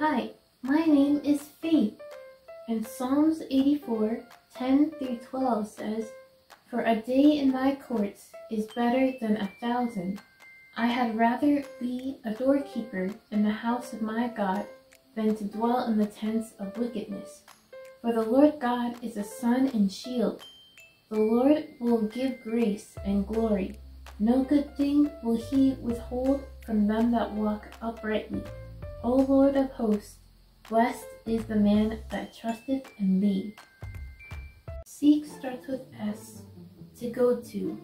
Hi, my name is Faith. And Psalms 84 10 through 12 says, For a day in thy courts is better than a thousand. I had rather be a doorkeeper in the house of my God than to dwell in the tents of wickedness. For the Lord God is a sun and shield. The Lord will give grace and glory. No good thing will he withhold from them that walk uprightly. O Lord of hosts, blessed is the man that trusteth in thee. Seek starts with S. To go to.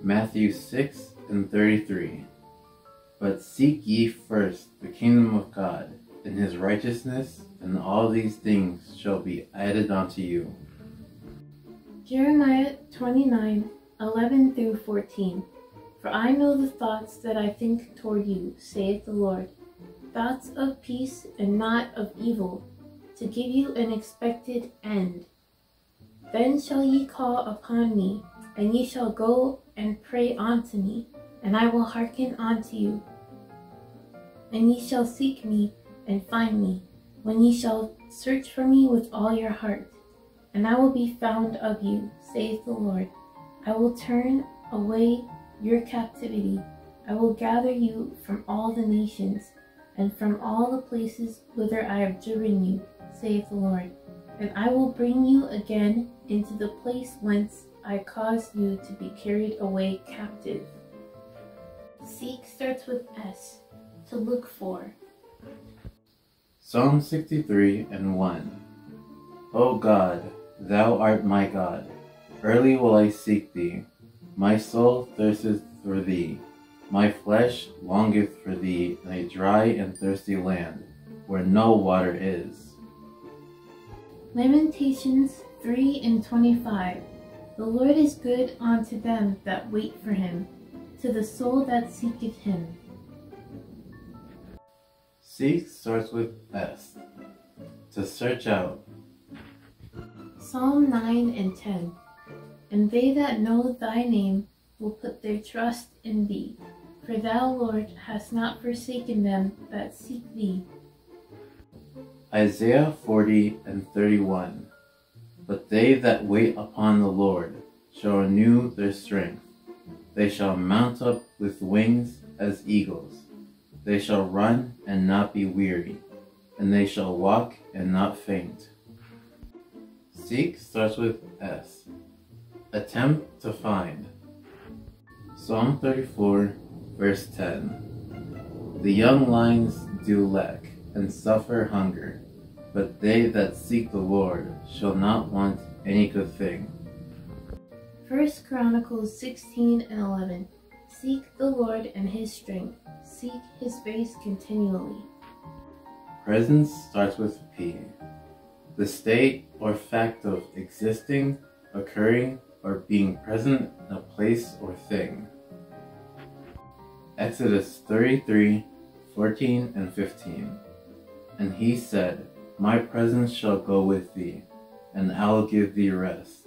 Matthew 6 and 33. But seek ye first the kingdom of God and his righteousness, and all these things shall be added unto you. Jeremiah 29 11 through 14. For I know the thoughts that I think toward you, saith the Lord, thoughts of peace and not of evil, to give you an expected end. Then shall ye call upon me, and ye shall go and pray unto me, and I will hearken unto you. And ye shall seek me and find me, when ye shall search for me with all your heart. And I will be found of you, saith the Lord. I will turn away your captivity. I will gather you from all the nations, and from all the places whither I have driven you, saith the Lord. And I will bring you again into the place whence I caused you to be carried away captive. Seek starts with S. To look for. Psalm 63 and 1. O God, thou art my God. Early will I seek thee. My soul thirsteth for thee. My flesh longeth for thee in a dry and thirsty land, where no water is. Lamentations 3 and 25. The Lord is good unto them that wait for him, to the soul that seeketh him. Seek starts with S. To search out. Psalm 9 and 10. And they that know thy name will put their trust in thee. For thou, Lord, hast not forsaken them that seek thee. Isaiah 40 and 31. But they that wait upon the Lord shall renew their strength. They shall mount up with wings as eagles. They shall run and not be weary, and they shall walk and not faint. Seek starts with S. Attempt to find. Psalm 34, verse 10. The young lions do lack and suffer hunger, but they that seek the Lord shall not want any good thing. First Chronicles 16 and 11. Seek the Lord and his strength. Seek his face continually. Presence starts with P. The state or fact of existing, occurring, or being present in a place or thing. Exodus 33 14 and 15. And he said, My presence shall go with thee, and I'll give thee rest.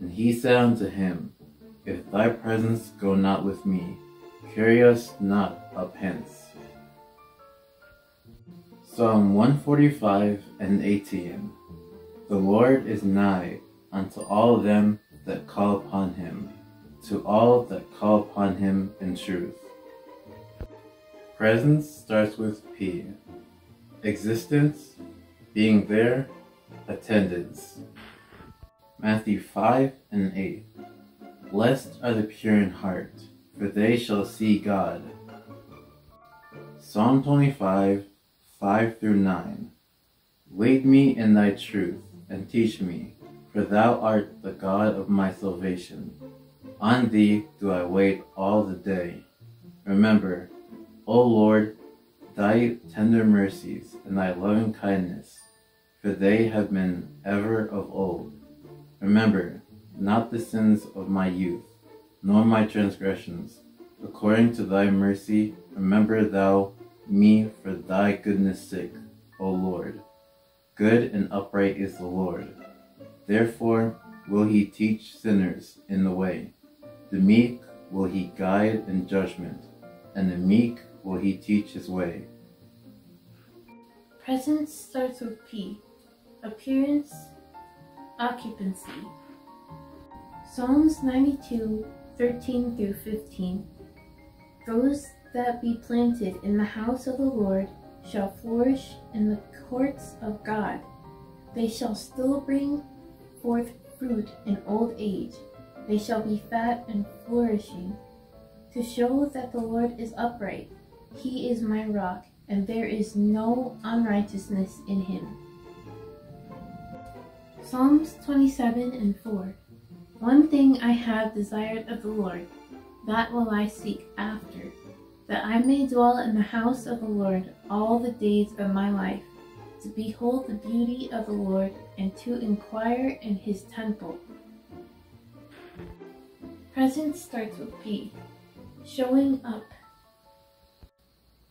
And he said unto him, If thy presence go not with me, carry us not up hence. Psalm 145 and 18. The Lord is nigh unto all them that call upon him, to all that call upon him in truth. Presence starts with P. Existence, being there, attendance. Matthew 5 and 8. Blessed are the pure in heart, for they shall see God. Psalm 25, 5 through 9. Lead me in thy truth, and teach me, for thou art the God of my salvation. On thee do I wait all the day. Remember, O Lord, thy tender mercies and thy loving kindness, for they have been ever of old. Remember not the sins of my youth, nor my transgressions. According to thy mercy, remember thou me for thy goodness' sake, O Lord. Good and upright is the Lord. Therefore will he teach sinners in the way. The meek will he guide in judgment, and the meek will he teach his way. Presence starts with P. Appearance, occupancy. Psalms 92, 13 through 15. Those that be planted in the house of the Lord shall flourish in the courts of God. They shall still bring forth fruit in old age. They shall be fat and flourishing, to show that the Lord is upright. He is my rock, and there is no unrighteousness in him. Psalms 27 and 4 One thing I have desired of the Lord, that will I seek after, that I may dwell in the house of the Lord all the days of my life, to behold the beauty of the Lord and to inquire in his temple. Present starts with P. Showing up.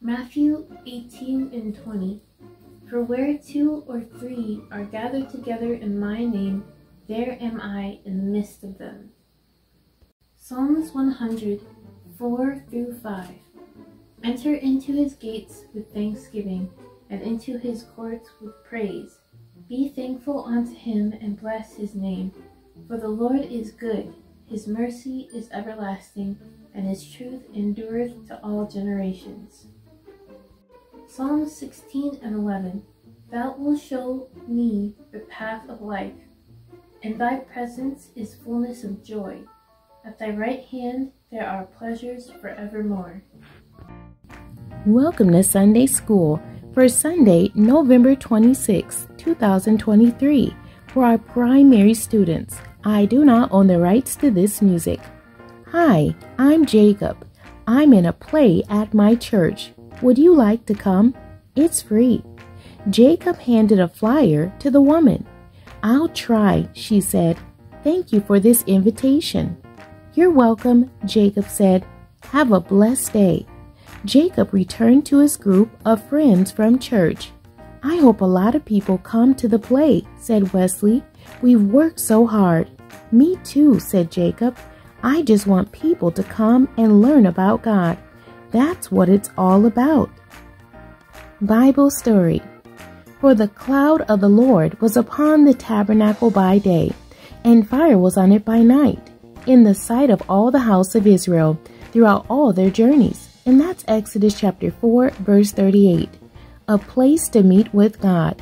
Matthew 18 and 20. For where two or three are gathered together in my name, there am I in the midst of them. Psalms 100, 4 through 5. Enter into his gates with thanksgiving, and into his courts with praise. Be thankful unto him and bless his name. For the Lord is good, his mercy is everlasting, and his truth endureth to all generations. Psalm 16 and 11 Thou wilt show me the path of life. In thy presence is fullness of joy. At thy right hand there are pleasures forevermore. Welcome to Sunday School for Sunday, November 26, 2023, for our primary students. I do not own the rights to this music. Hi, I'm Jacob. I'm in a play at my church. Would you like to come? It's free. Jacob handed a flyer to the woman. I'll try, she said. Thank you for this invitation. You're welcome, Jacob said. Have a blessed day. Jacob returned to his group of friends from church. I hope a lot of people come to the play, said Wesley. We've worked so hard. Me too, said Jacob. I just want people to come and learn about God. That's what it's all about. Bible Story For the cloud of the Lord was upon the tabernacle by day, and fire was on it by night, in the sight of all the house of Israel throughout all their journeys. And that's Exodus chapter 4, verse 38. A place to meet with God.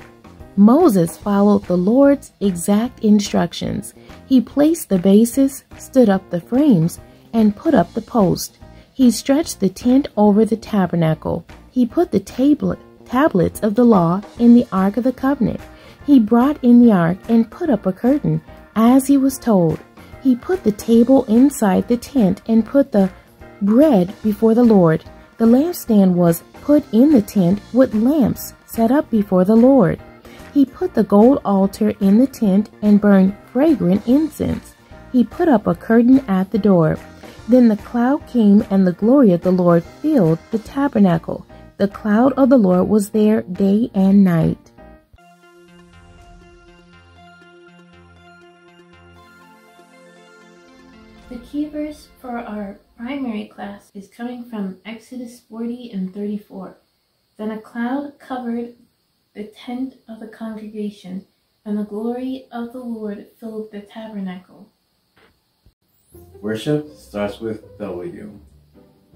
Moses followed the Lord's exact instructions. He placed the bases, stood up the frames, and put up the post. He stretched the tent over the tabernacle. He put the tablet, tablets of the law in the Ark of the Covenant. He brought in the ark and put up a curtain, as he was told. He put the table inside the tent and put the bread before the Lord. The lampstand was put in the tent with lamps set up before the Lord. He put the gold altar in the tent and burned fragrant incense. He put up a curtain at the door. Then the cloud came, and the glory of the Lord filled the tabernacle. The cloud of the Lord was there day and night. The key verse for our primary class is coming from Exodus 40 and 34. Then a cloud covered the tent of the congregation, and the glory of the Lord filled the tabernacle. Worship starts with W.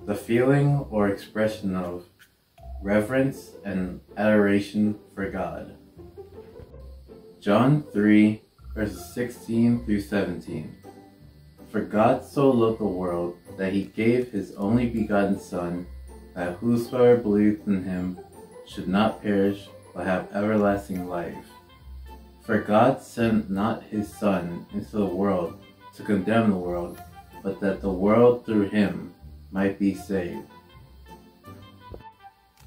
The feeling or expression of reverence and adoration for God. John 3, verses 16 through 17. For God so loved the world that he gave his only begotten Son, that whosoever believes in him should not perish but have everlasting life. For God sent not his Son into the world to condemn the world, but that the world through him might be saved.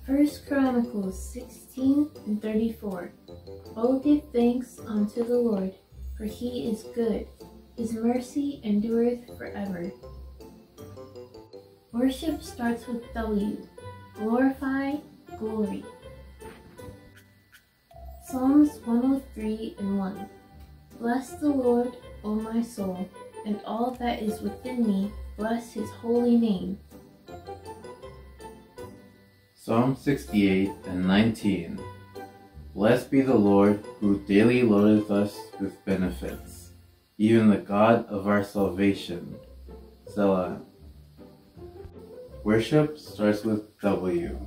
First Chronicles 16 and 34. Oh, give thanks unto the Lord, for he is good. His mercy endureth forever. Worship starts with W. Glorify, glory. Psalms 103 and 1. Bless the Lord, O my soul, and all that is within me, bless his holy name. Psalm 68 and 19. Blessed be the Lord, who daily loadeth us with benefits, even the God of our salvation. Selah. Worship starts with W.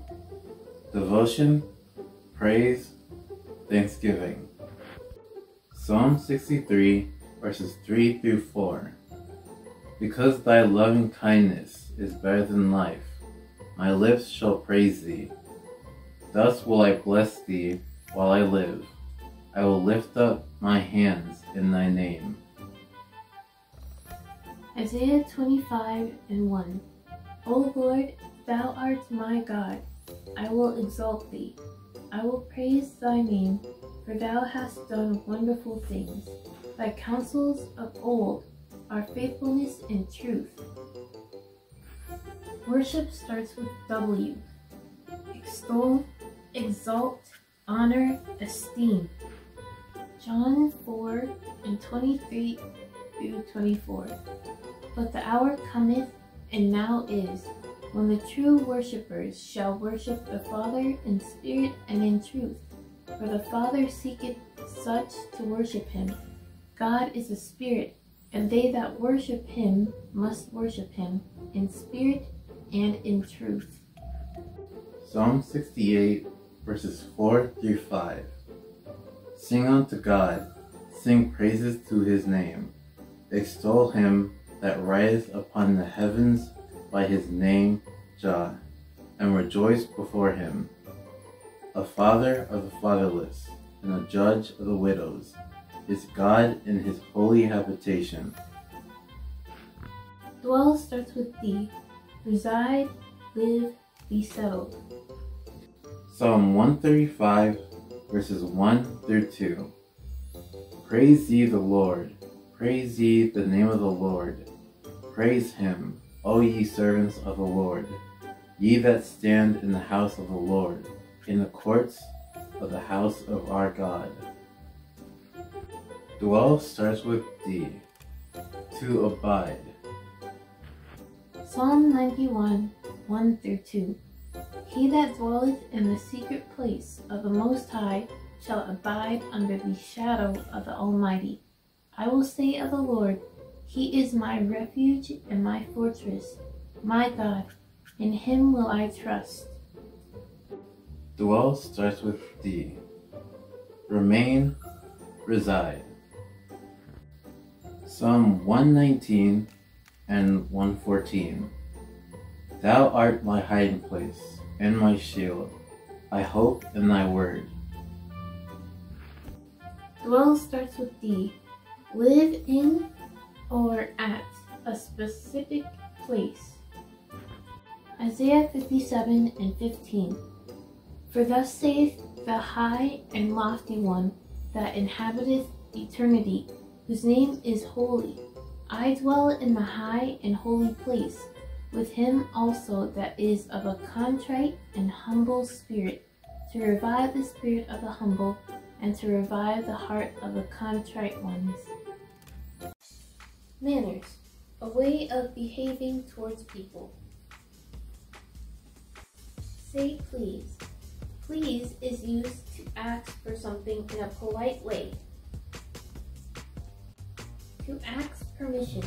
Devotion, praise, thanksgiving. Psalm 63, verses 3 through 4. Because thy loving kindness is better than life, my lips shall praise thee. Thus will I bless thee while I live. I will lift up my hands in thy name. Isaiah 25 and 1. O Lord, thou art my God. I will exalt thee. I will praise thy name, for thou hast done wonderful things. Thy counsels of old are faithfulness and truth. Worship starts with W. Extol, exalt, honor, esteem. John 4 and 23 through 24. But the hour cometh, and now is, when the true worshippers shall worship the Father in spirit and in truth. For the Father seeketh such to worship him. God is a spirit, and they that worship him must worship him in spirit and in truth. Psalm 68, verses 4 through 5. Sing unto God, sing praises to his name. Extol him that rideth upon the heavens by his name, Jah, and rejoice before him. A father of the fatherless, and a judge of the widows, is God in his holy habitation. Dwell starts with thee, Reside, live, be settled. Psalm 135, verses 1 through 2. Praise ye the Lord, praise ye the name of the Lord. Praise him, O ye servants of the Lord, ye that stand in the house of the Lord, in the courts of the house of our God. Dwell starts with D. To abide. Psalm 91, 1 through 2. He that dwelleth in the secret place of the Most High shall abide under the shadow of the Almighty. I will say of the Lord, He is my refuge and my fortress, my God, in Him will I trust. Dwell starts with D. Remain, reside. Psalm 119 and 114. Thou art my hiding place and my shield. I hope in thy word. Dwell starts with D. Live in or at a specific place. Isaiah 57 and 15. For thus saith the high and lofty one that inhabiteth eternity, whose name is holy. I dwell in the high and holy place, with him also that is of a contrite and humble spirit, to revive the spirit of the humble, and to revive the heart of the contrite ones. Manners, a way of behaving towards people. Say please. Please is used to ask for something in a polite way. To ask permission.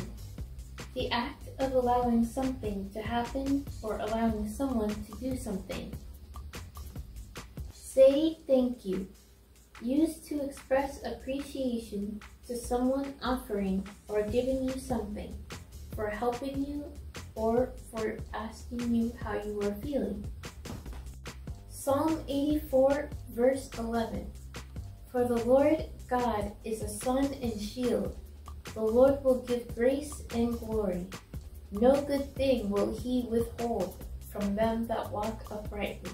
The act of allowing something to happen or allowing someone to do something. Say thank you. Used to express appreciation to someone offering or giving you something, for helping you, or for asking you how you are feeling. Psalm 84, verse 11. For the Lord God is a sun and shield. The Lord will give grace and glory. No good thing will he withhold from them that walk uprightly.